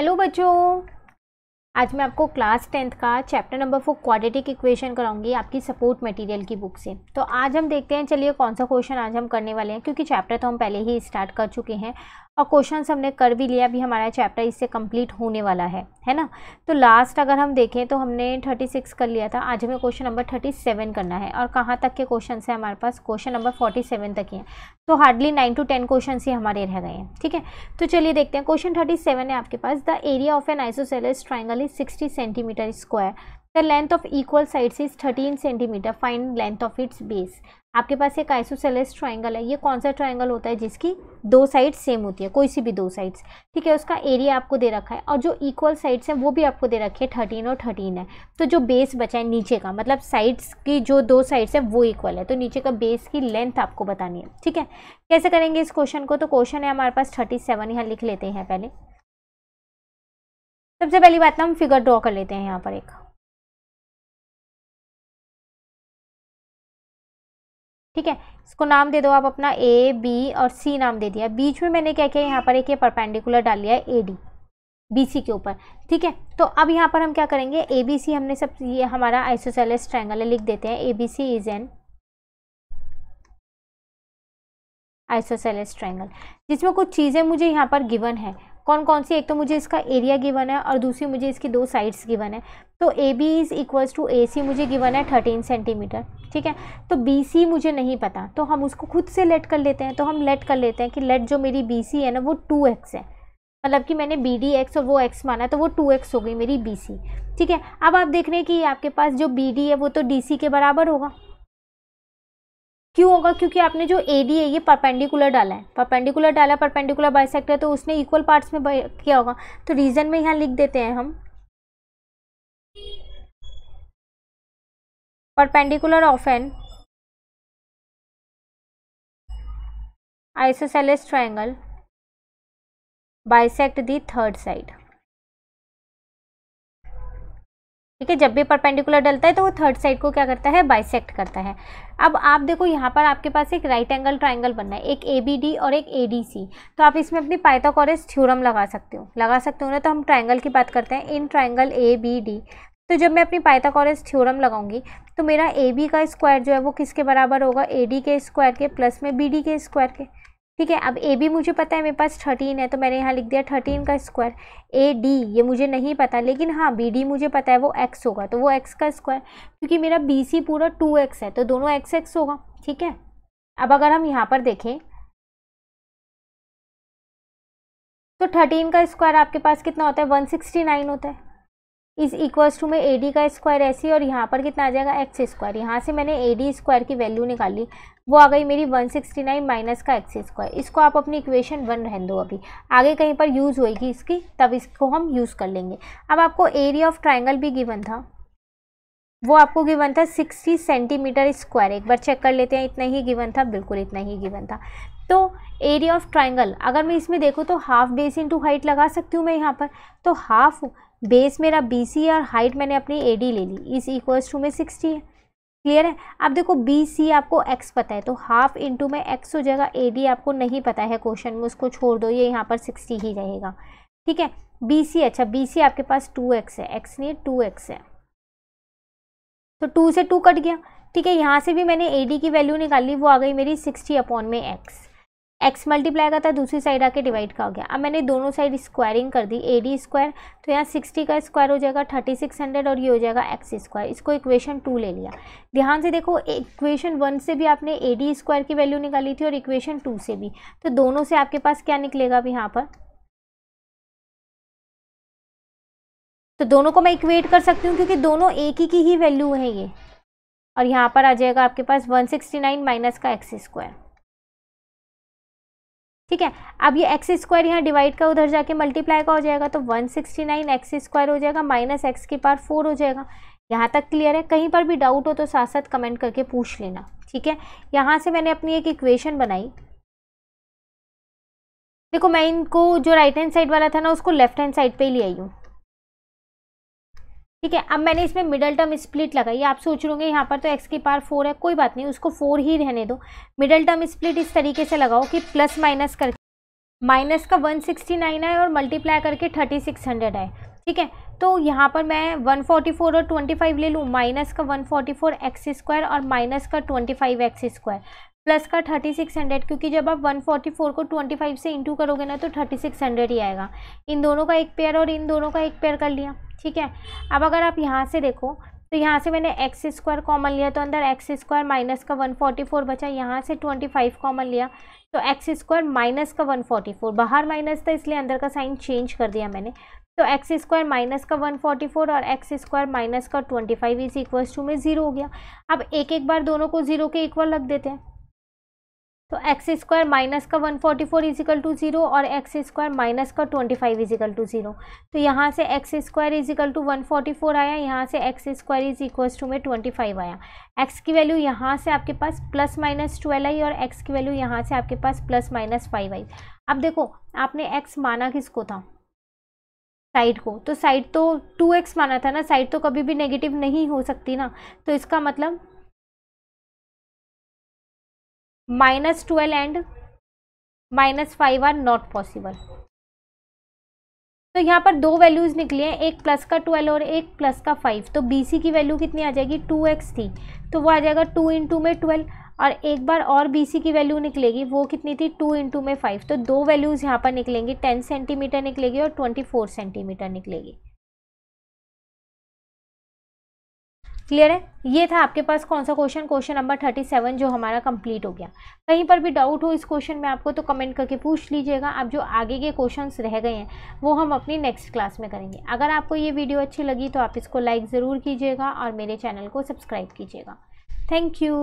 Hello बच्चों। आज मैं आपको क्लास टेंथ का chapter number four quadratic equation कराऊँगी आपकी सपोर्ट मटेरियल की बुक से। तो आज हम देखते हैं, चलिए कौन सा क्वेश्चन आज हम करने वाले हैं, क्योंकि चैप्टर तो हम पहले ही स्टार्ट कर चुके हैं और क्वेश्चन हमने कर भी लिया, अभी हमारा चैप्टर इससे कंप्लीट होने वाला है है ना? तो लास्ट अगर हम देखें तो हमने थर्टी सिक्स कर लिया था, आज हमें क्वेश्चन नंबर थर्टी सेवन करना है, और कहाँ तक के क्वेश्चन है हमारे पास? क्वेश्चन नंबर फोर्टी सेवन तक ही हैं। तो hardly nine to ten question ही हमारे रह गए हैं, ठीक है? तो चलिए देखते हैं क्वेश्चन थर्टी सेवन है आपके पास the area of an isosceles triangle is sixty centimetre square the length of equal sides is thirteen centimetre fine length of its base आपके पास एक आइसोसेलेस ट्राइंगल है। ये कौन सा ट्राइंगल होता है जिसकी दो साइड सेम होती है, कोई सी भी दो साइड्स। ठीक है, उसका एरिया आपको दे रखा है और जो इक्वल साइड्स हैं, वो भी आपको दे रखे हैं थर्टीन और थर्टीन है। तो जो बेस बचा है नीचे का मतलब साइड्स की जो दो साइड्स है, वो इक्वल है। तो नीचे का बेस की लेंथ आपको बतानी है। ठीक है, कैसे करेंगे इस क्वेश्चन को? तो क्वेश्चन है हमारे पास थर्टी सेवन यहाँ लिख लेते हैं पहले। सबसे पहली बात ना हम फिगर ड्रॉ कर लेते हैं यहाँ पर एक। ठीक है? इसको नाम दे दो आप अपना ए बी और सी नाम दे दिया। बीच में मैंने क्या किया? यहाँ पर एक ये परपेंडिकुलर डाल लिया है ए डी बी सी के ऊपर। ठीक है? तो अब यहाँ पर हम क्या करेंगे? ए बी सी हमने सब ये हमारा आइसोसेलेस ट्रायंगल है, लिख देते हैं। A B C is an isosceles triangle जिसमें कुछ चीज़ें मुझे यहाँ पर गिवन है। कौन कौन सी? एक तो मुझे इसका एरिया गिवन है और दूसरी मुझे इसकी दो साइड्स गिवन है। तो A B is equals to A C मुझे गिवन है थर्टीन सेंटीमीटर ठीक है? तो बी सी मुझे नहीं पता तो हम उसको खुद से लेट कर लेते हैं। तो हम लेट कर लेते हैं कि लेट जो मेरी बी सी है ना, वो टू एक्स है। मतलब कि मैंने बी डी एक्स और वो एक्स माना तो वो टू एक्स हो गई मेरी बी सी ठीक है? अब आप देख रहे हैं कि आपके पास जो बी डी है, वो तो डी सी के बराबर होगा। क्यों होगा? क्योंकि आपने जो ए डी है, ये परपेंडिकुलर डाला है। परपेंडिकुलर डाला परपेंडिकुलर बाइसेक्टर तो उसने इक्वल पार्ट्स में किया होगा। तो रीजन में यहाँ लिख देते हैं हम। Perpendicular of an isosceles triangle bisect the third side ठीक है, जब भी परपेंडिकुलर डलता है तो वो थर्ड साइड को क्या करता है? बाइसेक्ट करता है। अब आप देखो, यहाँ पर आपके पास एक राइट एंगल ट्राइंगल बनना है, एक ए बी डी और एक ए डी सी तो आप इसमें अपनी पाइथागोरस थ्योरम लगा सकते हो। लगा सकते हो ना? तो हम ट्राइंगल की बात करते हैं। In triangle A B D तो जब मैं अपनी पाइथागोरस थ्योरम लगाऊँगी तो मेरा ए बी का स्क्वायर जो है, वो किसके बराबर होगा? ए डी के स्क्वायर के प्लस में बी डी के स्क्वायर के। ठीक है, अब ए बी मुझे पता है मेरे पास थर्टीन है तो मैंने यहाँ लिख दिया थर्टीन का स्क्वायर ए डी ये मुझे नहीं पता, लेकिन हाँ बी डी मुझे पता है, वो एक्स होगा तो वो एक्स का स्क्वायर क्योंकि मेरा बी सी पूरा टू एक्स है तो दोनों एक्स एक्स होगा, ठीक है? अब अगर हम यहाँ पर देखें तो थर्टीन का स्क्वायर आपके पास कितना होता है? वन सिक्सटी नाइन होता है। इज़ इक्वल्स टू में ए डी का स्क्वायर ऐसी, और यहाँ पर कितना आ जाएगा? X square. यहाँ से मैंने ए डी स्क्वायर की वैल्यू निकाली वो आ गई मेरी 169 सिक्सटी नाइन माइनस का एक्स स्क्वायर। इसको आप अपनी इक्वेशन वन रहने दो अभी। आगे कहीं पर यूज़ होएगी इसकी, तब इसको हम यूज़ कर लेंगे। अब आपको एरिया ऑफ़ ट्राइंगल भी गिवन था। वो आपको गिवन था 60 सेंटीमीटर स्क्वायर एक बार चेक कर लेते हैं, इतना ही गिवन था। बिल्कुल इतना ही गिवन था। तो एरिया ऑफ़ ट्राइंगल अगर मैं इसमें देखूँ तो हाफ़ बेस इंटू हाइट लगा सकती हूँ मैं यहाँ पर। तो हाफ़ बेस मेरा बी सी और हाइट मैंने अपनी ए डी ले ली। इस इक्वल्स टू में सिक्सटी है। क्लियर है? अब देखो बी सी आपको एक्स पता है तो हाफ़ इंटू में एक्स हो जाएगा ए डी आपको नहीं पता है क्वेश्चन में, उसको छोड़ दो, ये यहाँ पर सिक्सटी ही रहेगा ठीक है? बी सी अच्छा बी सी आपके पास टू एक्स है। एक्स नहीं टू एक्स है। तो टू से टू कट गया। ठीक है, यहाँ से भी मैंने ए डी की वैल्यू निकाली, वो आ गई मेरी सिक्सटी अपॉन में एक्स एक्स मल्टीप्लाई का था, दूसरी साइड आके डिवाइड का हो गया। अब मैंने दोनों साइड स्क्वायरिंग कर दी ए डी स्क्वायर तो यहाँ सिक्सटी का स्क्वायर हो जाएगा थर्टी सिक्स हंड्रेड और ये हो जाएगा एक्स स्क्वायर इसको इक्वेशन टू ले लिया। ध्यान से देखो इक्वेशन वन से भी आपने ए डी स्क्वायर की वैल्यू निकाली थी और इक्वेशन टू से भी। तो दोनों से आपके पास क्या निकलेगा अभी यहाँ पर? तो दोनों को मैं इक्वेट कर सकती हूँ, क्योंकि दोनों एक ही की ही वैल्यू है ये। और यहाँ पर आ जाएगा आपके पास वन सिक्सटी नाइन माइनस का एक्स स्क्वायर ठीक है? अब ये एक्स स्क्वायर यहाँ डिवाइड का उधर जाके मल्टीप्लाई का हो जाएगा तो one sixty nine x square हो जाएगा माइनस एक्स के पार फोर हो जाएगा। यहाँ तक क्लियर है? कहीं पर भी डाउट हो तो साथ साथ कमेंट करके पूछ लेना, ठीक है? यहाँ से मैंने अपनी एक इक्वेशन बनाई। देखो, मैं इनको जो राइट हैंड साइड वाला था ना, उसको लेफ़्ट हैंड साइड पे ही ले आई हूँ। ठीक है, अब मैंने इसमें मिडल टर्म स्प्लिट लगाई आप सोच रहे यहाँ पर तो एक्स की पार फोर है, कोई बात नहीं, उसको फोर ही रहने दो। मिडल टर्म स्प्लिट इस तरीके से लगाओ कि प्लस माइनस करके माइनस का वन सिक्सटी नाइन आए और मल्टीप्लाई करके थर्टी सिक्स हंड्रेड आए। ठीक है तो यहाँ पर मैं वन फोर्टी फोर और ट्वेंटी फाइव ले लूँ। माइनस का one forty four x square और माइनस का twenty five x square plus का थर्टी सिक्स हंड्रेड क्योंकि जब आप वन फोर्टी फोर को ट्वेंटी फाइव से इंटू करोगे ना तो थर्टी सिक्स हंड्रेड ही आएगा। इन दोनों का एक पेयर और इन दोनों का एक पेयर कर लिया। ठीक है? अब अगर आप यहाँ से देखो तो यहाँ से मैंने एक्स स्क्वायर कॉमन लिया तो अंदर एक्स स्क्वायर माइनस का वन फोर्टी फोर बचा, यहाँ से ट्वेंटी फाइव कॉमन लिया तो एक्स स्क्वायर माइनस का वन फोर्टी फोर बाहर माइनस था, इसलिए अंदर का साइन चेंज कर दिया मैंने तो एक्स स्क्वायर माइनस का वन फोर्टी फोर और एक्स स्क्वायर माइनस का twenty five is equals to में ज़ीरो हो गया। अब एक एक बार दोनों को ज़ीरो के इक्वल रख देते हैं। तो एक्स स्क्वायर माइनस का one forty four is equal to zero और एक्स स्क्वायर माइनस का twenty five is equal to zero तो यहाँ से x square is equal to one forty four आया, यहाँ से x square is equals to में ट्वेंटी फाइव आया. एक्स की वैल्यू यहाँ से आपके पास प्लस माइनस ट्वेल्व आई और एक्स की वैल्यू यहाँ से आपके पास प्लस माइनस फाइव आई. अब देखो, आपने एक्स माना किसको था? साइड को. तो साइड तो टू एक्स माना था ना साइड तो कभी भी नेगेटिव नहीं हो सकती ना. तो इसका मतलब minus twelve and minus five are not possible तो यहाँ पर दो वैल्यूज़ निकली हैं, एक प्लस का ट्वेल्व और एक प्लस का फाइव तो बी सी की वैल्यू कितनी आ जाएगी? टू एक्स थी। तो वो आ जाएगा टू इंटू में ट्वेल्व और एक बार और बी सी की वैल्यू निकलेगी, वो कितनी थी? टू इंटू में फाइव तो दो वैल्यूज़ यहाँ पर निकलेंगी टेन सेंटीमीटर निकलेगी और ट्वेंटी फोर सेंटीमीटर निकलेगी। क्लियर है? ये था आपके पास कौन सा question question number thirty seven जो हमारा कंप्लीट हो गया। कहीं पर भी डाउट हो इस क्वेश्चन में आपको तो कमेंट करके पूछ लीजिएगा। आप जो आगे के क्वेश्चंस रह गए हैं, वो हम अपनी नेक्स्ट क्लास में करेंगे। अगर आपको ये वीडियो अच्छी लगी तो आप इसको लाइक ज़रूर कीजिएगा और मेरे चैनल को सब्सक्राइब कीजिएगा। Thank you